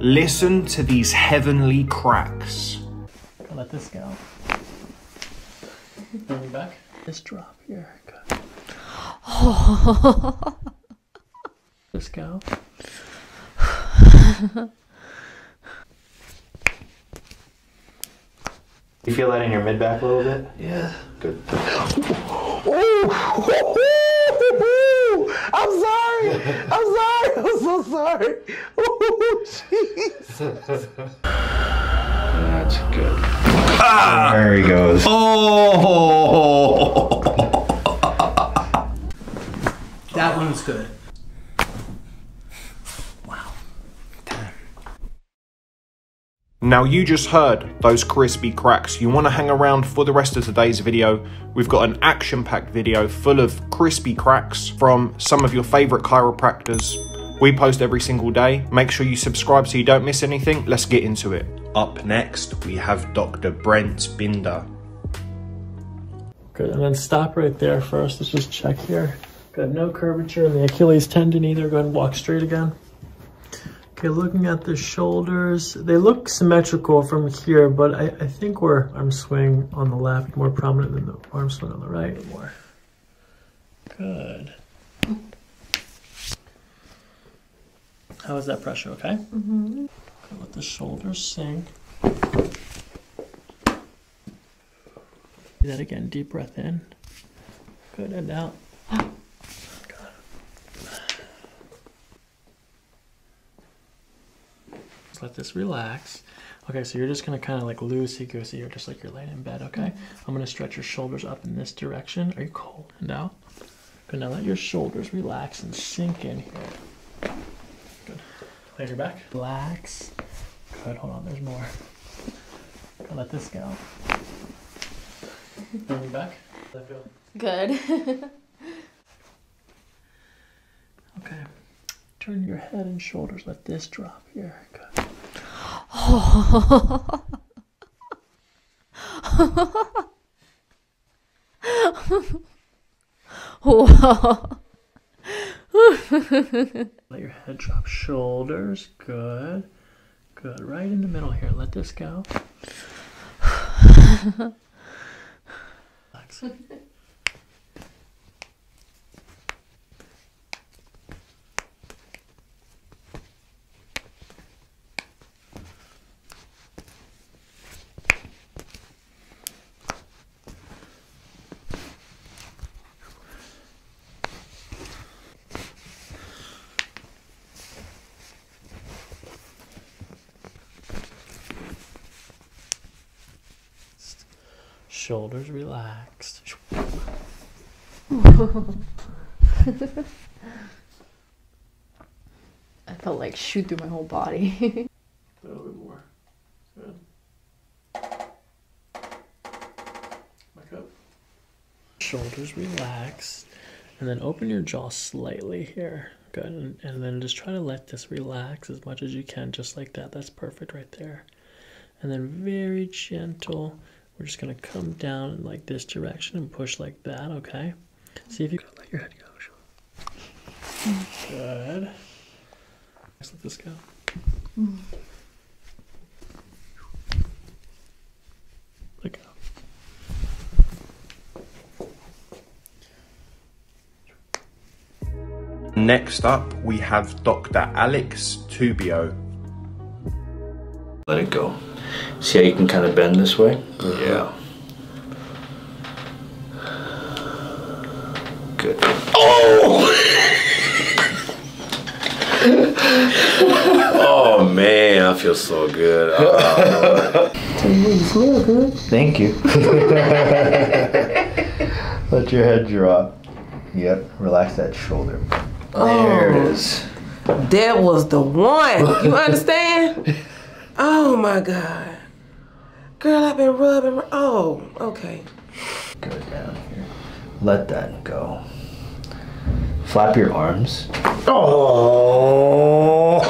Listen to these heavenly cracks. Let this go. Bring me back. This drop here. Good. This go. You feel that in your mid back a little bit? Yeah. Good. I'm sorry. I'm sorry. I'm so sorry. Oh, jeez. That's good. Ah! There he goes. Oh! That one's good. Now you just heard those crispy cracks. You want to hang around for the rest of today's video. We've got an action-packed video full of crispy cracks from some of your favorite chiropractors. We post every single day. Make sure you subscribe so you don't miss anything. Let's get into it. Up next, we have Dr. Brent Binder. Good. And then stop right there first. Let's just check here. Good. No curvature in the Achilles tendon either. Go ahead and walk straight again. Okay, looking at the shoulders, they look symmetrical from here, but I, I think where arm swing on the left more prominent than the arm swing on the right more. Good. How is that pressure, okay? Mm-hmm. Let the shoulders sink. Do that again, deep breath in. Good, and out. Let this relax. Okay, so you're just gonna kind of like loosey goosey here, just like you're laying in bed, okay? Mm-hmm. I'm gonna stretch your shoulders up in this direction. Are you cold? And out. Good, now let your shoulders relax and sink in here. Good. Lay your back. Relax. Good, hold on, there's more. Good, let this go. Bring me back. Let feel? Good. Okay. Turn your head and shoulders. Let this drop here. Good. Let your head drop. Shoulders. Good. Good. Right in the middle here. Let this go. Relax. Shoulders relaxed. I felt like shoot through my whole body. A little bit more. Good. Back up. Shoulders relaxed. And then open your jaw slightly here. Good. And, and then just try to let this relax as much as you can, just like that. That's perfect right there. And then very gentle. We're just going to come down in like this direction and push like that, okay? See if you can let your head go. Good. Let's let this go. Let go. Next up, we have Dr. Alex Tubio. Let it go. See how you can kind of bend this way? Yeah. Good. Oh! oh man, I feel so good. Oh. Thank you. Let your head drop. Yep. Relax that shoulder. There it oh. is. That was the one. You understand? oh my God. Girl, I've been rubbing. ru- Oh, okay. Go down here. Let that go. Flap your arms. Oh.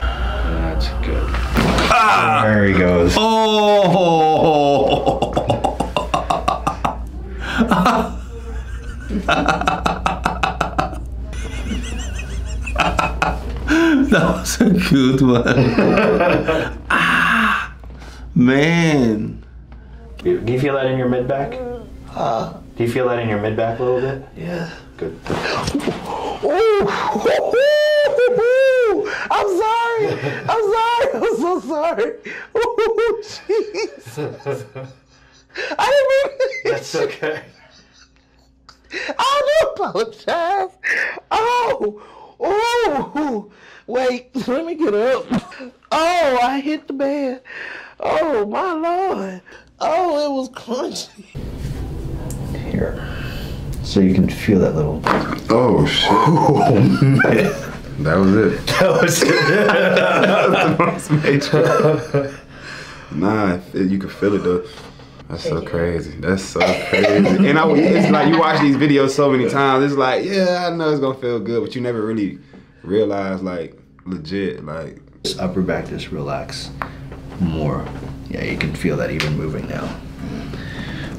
That's good. Ah! There he goes. Oh! that was a good one. ah, man. Do you feel that in your mid back? Uh, Do you feel that in your mid back a little bit? yeah. Good. I'm sorry. I'm sorry. I'm so sorry. Oh, Jesus. I didn't mean That's okay. I do apologize. Oh, oh, wait, let me get up. Oh, I hit the bed. Oh, my lord. Oh, it was crunchy. Here. So you can feel that little. Oh shit! That was it. That was it. That was the most major. Nah, it- you can feel it though. That's so crazy. That's so crazy. And I, it's like you watch these videos so many times. It's like, yeah, I know it's gonna feel good, but you never really realize, like, legit, like. This upper back just relax more. Yeah, you can feel that even moving now.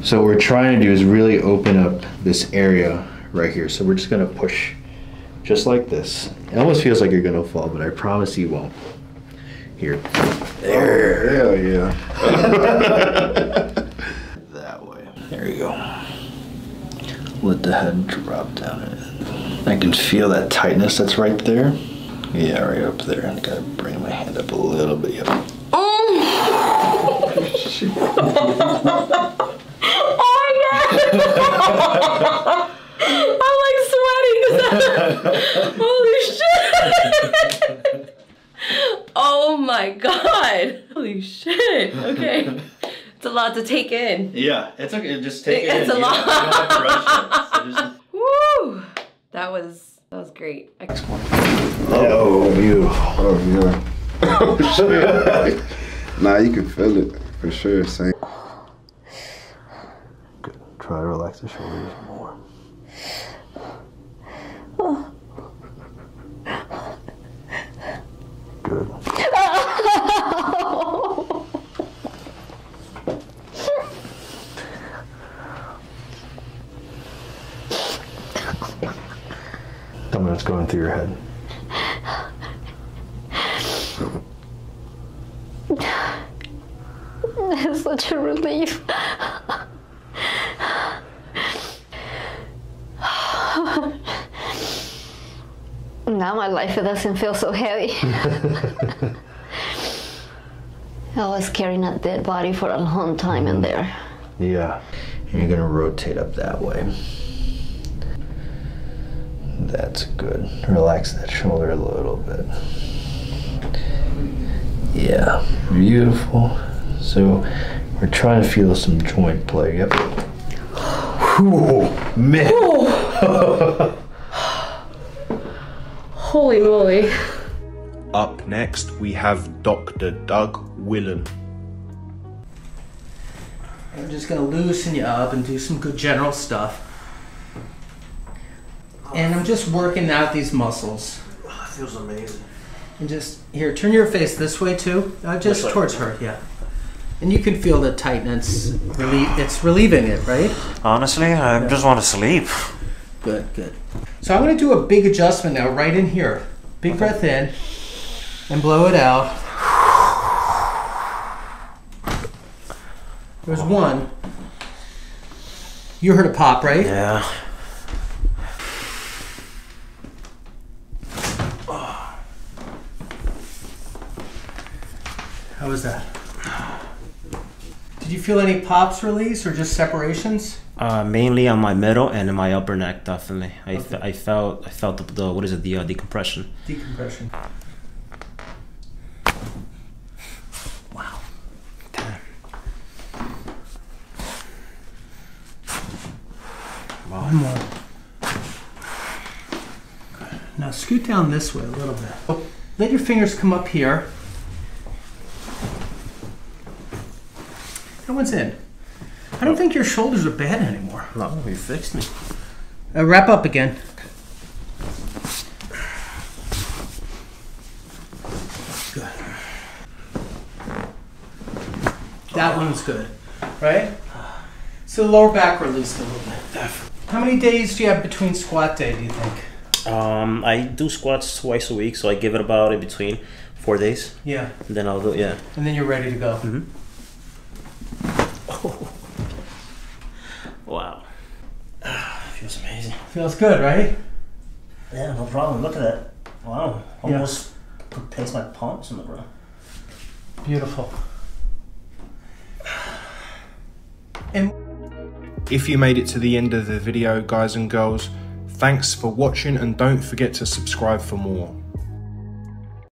So what we're trying to do is really open up this area right here. So we're just gonna push just like this. It almost feels like you're gonna fall, but I promise you won't. Here. There. Hell yeah. That way. There you go. Let the head drop down. I can feel that tightness that's right there. Yeah, right up there. I gotta bring my hand up a little bit. Yep. Oh I'm like sweating. Holy shit. oh my god. Holy shit. Okay. It's a lot to take in. Yeah, it's okay. Just take It's it. a in. You lot. don't- you don't have to rush it. So just- Woo! That was that was great. I- Oh, beautiful. Oh yeah. Oh, oh nah, you can feel it for sure. Same. Good. Try to relax the shoulders more. Good. Tell going through your head. It's such a relief. now my life doesn't feel so heavy. I was carrying a dead body for a long time in there. Yeah. And you're gonna rotate up that way. That's good. Relax that shoulder a little bit. Yeah, beautiful. So we're trying to feel some joint play. Yep. Whew, man. Holy moly. Up next, we have Dr. Doug Willen. I'm just gonna loosen you up and do some good general stuff. And I'm just working out these muscles. That feels amazing. And just here, turn your face this way too. Uh, just towards her, yeah. And you can feel the tightness. Relieve, it's relieving it, right? Honestly, I just want to sleep. Good, good. So I'm going to do a big adjustment now, right in here. Big breath in and blow it out. There's one. You heard a pop, right? Yeah. How was that? Did you feel any pops release or just separations? Uh, mainly on my middle and in my upper neck, definitely. I, fe- I felt I felt the, the what is it the uh, decompression. Decompression. Wow. Damn. One more. Now scoot down this way a little bit. Let your fingers come up here. That one's in. I don't think your shoulders are bad anymore. No, you fixed me. Uh, wrap up again. Good. That one's good, right? So the lower back released a little bit. How many days do you have between squat day, do you think? Um, I do squats twice a week, so I give it about in between four days. Yeah. And then I'll go. Yeah. And then you're ready to go. Mm-hmm. Wow. Feels amazing. Feels good, right? Yeah, no problem. Look at that. Wow. Yeah. Almost place my palms in the ground. Beautiful. If you made it to the end of the video, guys and girls, thanks for watching and don't forget to subscribe for more.